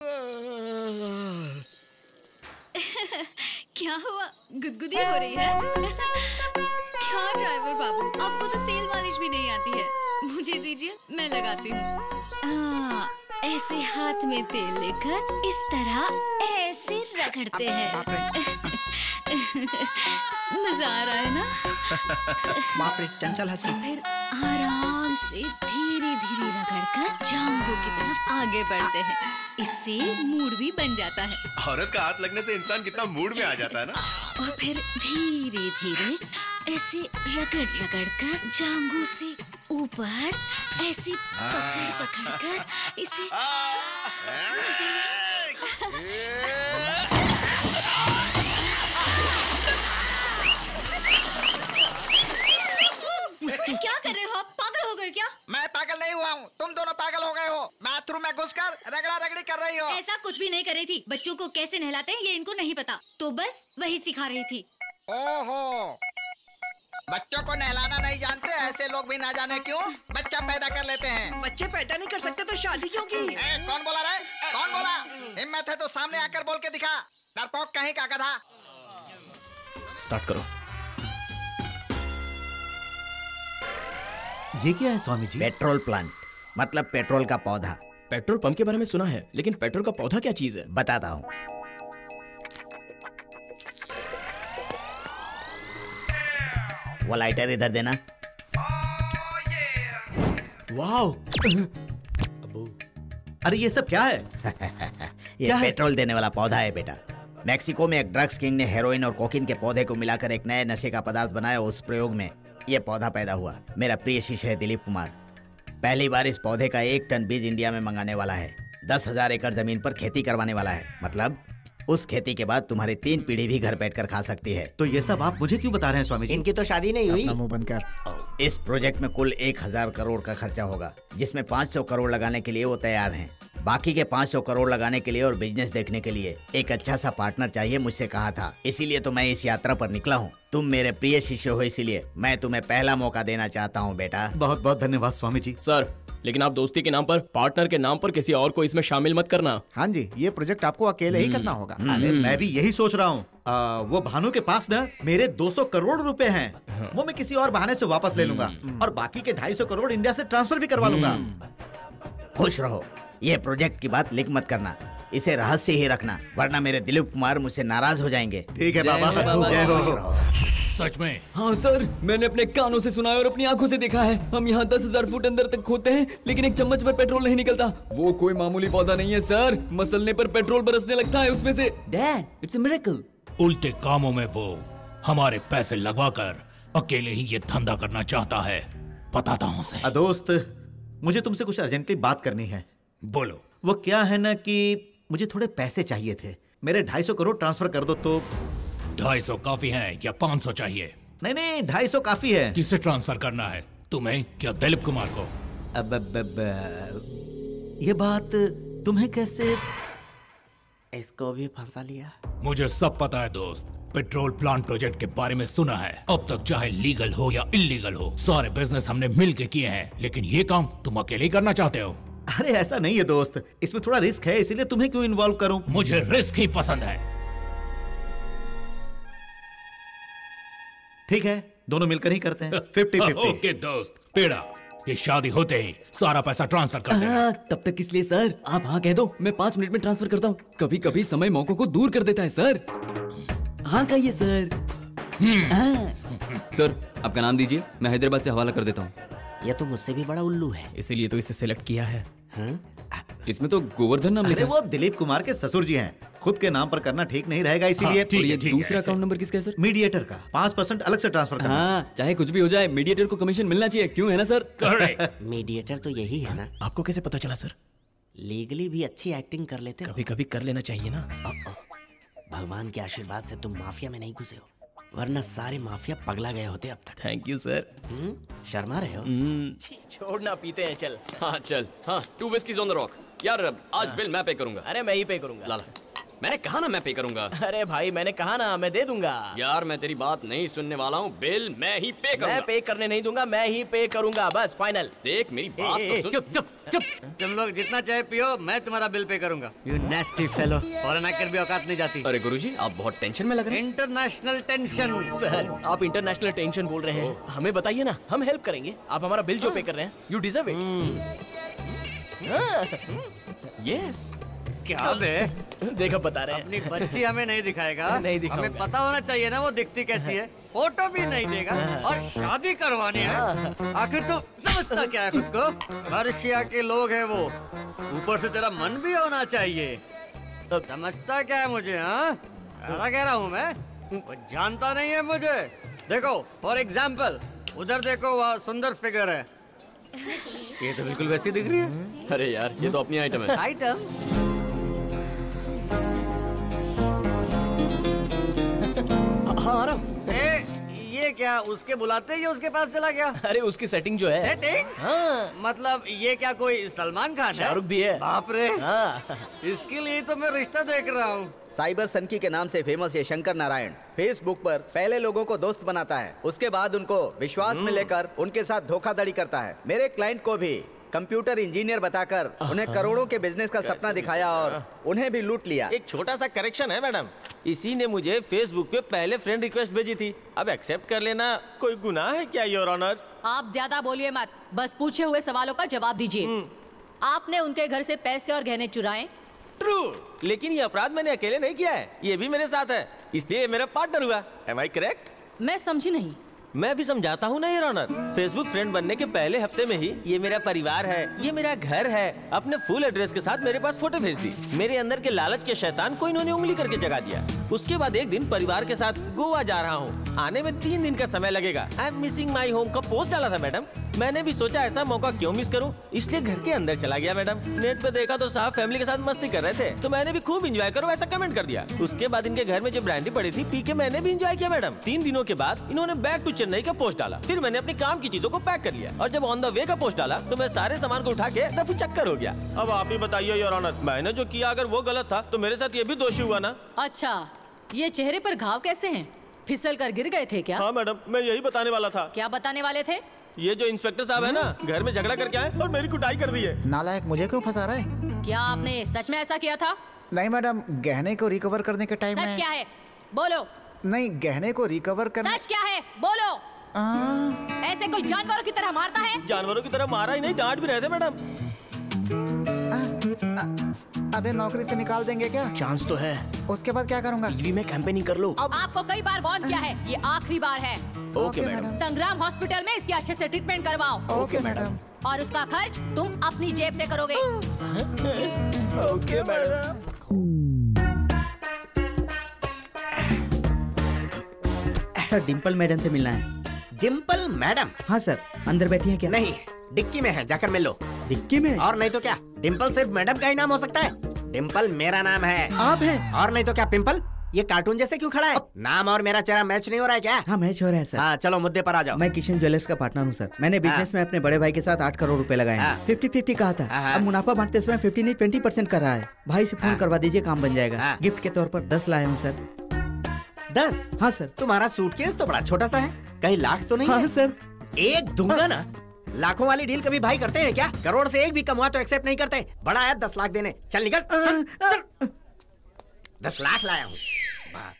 क्या हुआ? गुदगुदी हो रही है? क्या ड्राइवर बाबू? आपको तो तेल मालिश भी नहीं आती है। मुझे दीजिए मैं लगाती हूँ। हाँ, ऐसे हाथ में तेल लेकर इस तरह ऐसे रगड़ते हैं। मज़ा आ रहा है ना? बाप रे चंचल हँसी। फिर आराम से धीरे धीरे रगड़कर जांघों की तरफ़ आगे बढ़ते हैं। इससे मूड भी बन जाता है। औरत का हाथ लगने से इंसान कितना मूड में आ जाता है ना? और फिर धीरे धीरे ऐसे रगड़ रगड़ कर जांगों से ऊपर ऐसे पकड़ पकड़ कर इसे सिखा रही थी। ओहो। बच्चों को नहलाना नहीं जानते ऐसे लोग भी ना जाने क्यों? बच्चा पैदा कर लेते हैं। बच्चे पैदा नहीं कर सकते तो शादी क्यों की? ए, कौन बोला रे? कौन बोला? हिम्मत है तो सामने आकर बोल के दिखा। डरपोक कहीं का गधा? स्टार्ट करो। ये क्या है स्वामी जी पेट्रोल प्लांट मतलब पेट्रोल का पौधा। पेट्रोल पंप के बारे में सुना है लेकिन पेट्रोल का पौधा क्या चीज़ है? बताता हूँ। वो लाइटर इधर देना। वाओ अरे ये सब क्या है? ये क्या पेट्रोल है? देने वाला पौधा है बेटा। मैक्सिको में एक ड्रग्स किंग ने हेरोइन और कोकिन के पौधे को मिलाकर एक नए नशे का पदार्थ बनाया उस प्रयोग में। ये पौधा पैदा हुआ। मेरा प्रिय शिष्य है दिलीप कुमार। पहली बार इस पौधे का एक टन बीज इंडिया में मंगाने वाला है। दस हज़ार एकड़ ज़मीन पर खेती करवाने वाला है। मतलब? उस खेती के बाद तुम्हारी तीन पीढ़ी भी घर बैठकर खा सकती है। तो ये सब आप मुझे क्यों बता रहे हैं स्वामी जी? इनकी तो शादी नहीं हुई। मुँह बंद कर। इस प्रोजेक्ट में कुल एक हज़ार करोड़ का खर्चा होगा जिसमें पाँच सौ करोड़ लगाने के लिए वो तैयार हैं। बाकी के 500 करोड़ लगाने के लिए और बिज़नेस देखने के लिए। एक अच्छा सा पार्टनर चाहिए मुझसे कहा था। इसीलिए तो मैं इस यात्रा पर निकला हूँ। तुम मेरे प्रिय शिष्य हो इसीलिए मैं तुम्हें पहला मौका देना चाहता हूँ बेटा। बहुत बहुत धन्यवाद स्वामी जी सर लेकिन आप दोस्ती के नाम पर पार्टनर के नाम पर किसी और को इसमें शामिल मत करना। हाँ जी ये प्रोजेक्ट आपको अकेले ही करना होगा। अरे मैं भी यही सोच रहा हूँ। आ, वो भानु के पास ना मेरे 200 करोड़ रुपए हैं। वो मैं किसी और बहाने से वापस ले लूँगा। और बाकी के 250 करोड़ इंडिया से ट्रांसफ़र भी करवा लूँगा। खुश रहो। ये प्रोजेक्ट की बात लिख मत करना। इसे रहस्य ही रखना वरना मेरे दिलीप कुमार मुझसे नाराज़ हो जाएँगे। ठीक है बाबा। जय हो सच में? हाँ सर मैंने अपने कानों से सुना है और अपनी आँखों से देखा है। हम यहाँ दस हज़ार फुट अंदर तक खोते हैं लेकिन एक चम्मच पर पेट्रोल नहीं निकलता। वो कोई मामूली पौधा नहीं है सर। मसलने पर पेट्रोल बरसने लगता है उसमें से। Dad it's miracle. उल्टे कामों में वो हमारे पैसे लगवाकर अकेले ही ये धंधा करना चाहता है। बताता हूँ दोस्त मुझे तुमसे कुछ अर्जेंटली बात करनी है। बोलो। वो क्या है ना कि मुझे थोड़े पैसे चाहिए थे। मेरे ढाई सौ करोड़ ट्रांसफ़र कर दो तो। ढाई सौ काफ़ी है या पाँच सौ चाहिए? नहीं नहीं ढाई सौ काफ़ी है। किसे ट्रांसफ़र करना है? तुम्हें क्या दिलीप कुमार को? अब, अब, अब, ये बात तुम्हें कैसे? इसको भी फंसा लिया। मुझे सब पता है दोस्त। पेट्रोल प्लांट प्रोजेक्ट के बारे में सुना है। अब तक चाहे लीगल हो या इलीगल हो सारे बिज़नेस हमने मिल के किए हैं। लेकिन ये काम तुम अकेले ही करना चाहते हो। अरे ऐसा नहीं है दोस्त। इसमें थोड़ा रिस्क है इसीलिए तुम्हें क्यों इन्वॉल्व करूँ? मुझे रिस्क ही पसंद है। ठीक है दोनों मिलकर ही करते हैं। फिफ्टी फिफ्टी ओके दोस्त। पेड़ा ये शादी होते ही सारा पैसा ट्रांसफ़र कर देना। हाँ, तब तक इसलिए सर? आप हाँ कह दो मैं पाँच मिनट में ट्रांसफ़र करता हूँ। कभी कभी समय मौकों को दूर कर देता है सर। हाँ कहिए सर। हाँ। सर आपका नाम दीजिए मैं हैदराबाद से हवाला कर देता हूँ। ये तो मुझसे भी बड़ा उल्लू है। इसीलिए तो इसे सिलेक्ट किया है। इसमें तो गोवर्धन नाम लिखा है वो दिलीप कुमार के ससुर जी हैं। खुद के नाम पर करना ठीक नहीं रहेगा इसीलिए। हाँ, ये दूसरा अकाउंट नंबर किसका है सर मीडिएटर का। पाँच परसेंट अलग से ट्रांसफ़र करना। हाँ चाहे कुछ भी हो जाए मीडिएटर को कमीशन मिलना चाहिए। क्यों है ना सर मीडिएटर तो यही है ना। आपको कैसे पता चला सर लीगली भी अच्छी एक्टिंग कर लेते हो। कभी कभी कर लेना चाहिए ना। भगवान के आशीर्वाद से तुम माफिया में नहीं घुसे हो। वरना सारे माफिया पगला गए होते अब तक। Thank you sir hmm? Sharma रहे हो? छोड़ना पीते हैं चल। हाँ चल। हाँ two whiskies on the rock यार आज बिल मैं पे करूँगा। अरे मैं ही पे करूँगा। लाला मैंने कहा ना मैं पे करूँगा। अरे भाई मैंने कहा ना मैं दे दूँगा। यार मैं तेरी बात नहीं सुनने वाला हूँ। बिल मैं ही पे करूँगा। मैं पे करने नहीं दूँगा मैं ही पे करूँगा बस फाइनल देख मेरी बात ए, तो चुप चुप चुप। तुम लोग जितना चाय पियो मैं तुम्हारा बिल पे करूँगा। यू नेस्टी फेलो फॉरेन आकर भी औकात नहीं जाती। अरे गुरुजी आप बहुत टेंशन में लग रहे हैं। इंटरनेशनल टेंशन सर आप इंटरनेशनल टेंशन बोल रहे हैं। हमें बताइए ना हम हेल्प करेंगे। आप हमारा बिल जो पे कर रहे हैं यू डिजर्व इट यस क्या बे देखो बता रहे अपनी बच्ची हमें नहीं दिखाएगा। नहीं दिखाऊँगा। हमें पता होना चाहिए ना वो दिखती कैसी है। फ़ोटो भी नहीं देगा और शादी करवानी है। आखिर तो समझता क्या है खुद को? पर्शिया के लोग हैं वो। ऊपर से तेरा मन भी होना चाहिए। तो समझता क्या है मुझे हाँ? ऐसा कह रहा हूँ मैं? वो जानता नहीं है मुझे। देखो फॉर एग्ज़ाम्पल उधर देखो वहाँ सुंदर फिगर है। ये तो बिल्कुल वैसी दिख रही है। अरे यार ये तो अपनी आइटम है। आइटम हाँ आ रहा हूँ। ए, ये क्या उसके बुलाते ही उसके पास चला गया? अरे उसकी सेटिंग जो है। सेटिंग हाँ। मतलब ये क्या कोई सलमान खान है? शाहरुख भी है। बाप रे। हाँ। इसके लिए तो मैं रिश्ता देख रहा हूँ। साइबर सनकी के नाम से फ़ेमस ये शंकर नारायण फेसबुक पर पहले लोगों को दोस्त बनाता है। उसके बाद उनको विश्वास में लेकर उनके साथ धोखाधड़ी करता है। मेरे क्लाइंट को भी। कंप्यूटर इंजीनियर बताकर उन्हें करोड़ों के बिज़नेस का सपना दिखाया और उन्हें भी लूट लिया। एक छोटा सा करेक्शन है मैडम इसी ने मुझे फेसबुक पे पहले फ्रेंड रिक्वेस्ट भेजी थी। अब एक्सेप्ट कर लेना। कोई गुनाह है क्या योर ऑनर आप ज़्यादा बोलिए मत। बस पूछे हुए सवालों का जवाब दीजिए। आपने उनके घर से पैसे और गहने चुराए? ट्रू लेकिन ये अपराध मैंने अकेले नहीं किया है। ये भी मेरे साथ है। इसलिए मेरा पार्टनर हुआ। एम आई करेक्ट मैं समझी नहीं। मैं भी समझाता हूँ ना ये रोनर फेसबुक फ्रेंड बनने के पहले हफ़्ते में ही ये मेरा परिवार है, ये मेरा घर है। अपने फुल एड्रेस के साथ मेरे पास फ़ोटो भेज दी। मेरे अंदर के लालच के शैतान को इन्होंने उंगली करके जगा दिया। उसके बाद एक दिन परिवार के साथ गोवा जा रहा हूँ। आने में तीन दिन का समय लगेगा। I am missing my home का पोस्ट डाला था मैडम। मैंने भी सोचा ऐसा मौका क्यों मिस करूँ? इसलिए घर के अंदर चला गया मैडम। नेट पे देखा तो साहब फैमिली के साथ मस्ती कर रहे थे। तो मैंने भी खूब इंजॉय करो ऐसा कमेंट कर दिया। उसके बाद इनके घर में जो ब्रांडी पड़ी थी पी के मैंने भी इंजॉय किया मैडम। तीन दिनों के बाद इन्होंने बैक टू चेन्नई का पोस्ट डाला। फिर मैंने अपने काम की चीज़ों को पैक कर लिया। और जब ऑन द वे का पोस्ट डाला तो मैं सारे सामान को उठा के रफू चक्कर हो गया। अब आप ही बताइए योर ऑनर मैंने जो किया अगर वो गलत था तो मेरे साथ ये भी दोषी हुआ ना? अच्छा। ये चेहरे पर घाव कैसे हैं? फिसल कर गिर गए थे क्या? हाँ मैडम मैं यही बताने वाला था। क्या बताने वाले थे? ये जो इंस्पेक्टर साहब है ना घर में झगड़ा करके आए और मेरी कुटाई कर दी है। नालायक मुझे क्यों फंसा रहा है? क्या आपने सच में ऐसा किया था? नहीं मैडम गहने को रिकवर करने के टाइम सच क्या है? बोलो। नहीं गहने को रिकवर करने सच क्या है? बोलो। आ, ऐसे कोई जानवरों की तरह मारता है? जानवरों की तरह मारा ही नहीं डांट भी रहे थे मैडम। अबे नौकरी से निकाल देंगे क्या? चांस तो है। उसके बाद क्या करूँगा? टीवी में कैंपेनिंग कर लो। अब... आपको कई बार वार्न किया है ये आखिरी बार है। ओके मैडम संग्राम हॉस्पिटल में इसके अच्छे से ट्रीटमेंट करवाओ। ओके मैडम और उसका खर्च तुम अपनी जेब से करोगे। Okay madam sir Dimple madam से मिलना है। डिम्पल मैडम? हाँ सर। अंदर बैठी है क्या? नहीं डिक्की में है जाकर मिल लो। डिक्की में? और नहीं तो क्या? डिम्पल सिर्फ़ मैडम का ही नाम हो सकता है। डिम्पल मेरा नाम है। आप है? और नहीं तो क्या पिंपल? ये कार्टून जैसे क्यों खड़ा है? नाम और मेरा चेहरा मैच नहीं हो रहा है क्या? हाँ मैच हो रहा है सर। हाँ चलो मुद्दे पर आ जाओ। मैं किशन ज्वेलर्स का पार्टनर हूँ सर। मैंने बिज़नेस में अपने बड़े भाई के साथ आठ करोड़ रुपए लगाए हैं। हाँ। फिफ्टी फिफ्टी कहा था। हाँ। अब मुनाफा बांटते समय फिफ्टी नहीं ट्वेंटी परसेंट कर रहा है। भाई से फ़ोन हाँ। करवा दीजिए काम बन जाएगा। हाँ। गिफ्ट के तौर पर दस लाए हूँ सर। दस? हाँ सर। तुम्हारा सूटकेस तो बड़ा छोटा सा है। कहीं लाख तो नहीं हाँ है? सर। एक दूँगा ना लाखों वाली डील कभी भाई करते हैं क्या? करोड़ से एक भी कमुआ तो एक्सेप्ट नहीं करते। बड़ा आया दस लाख देने। चल निकल। दस लाख लाया हूँ। बात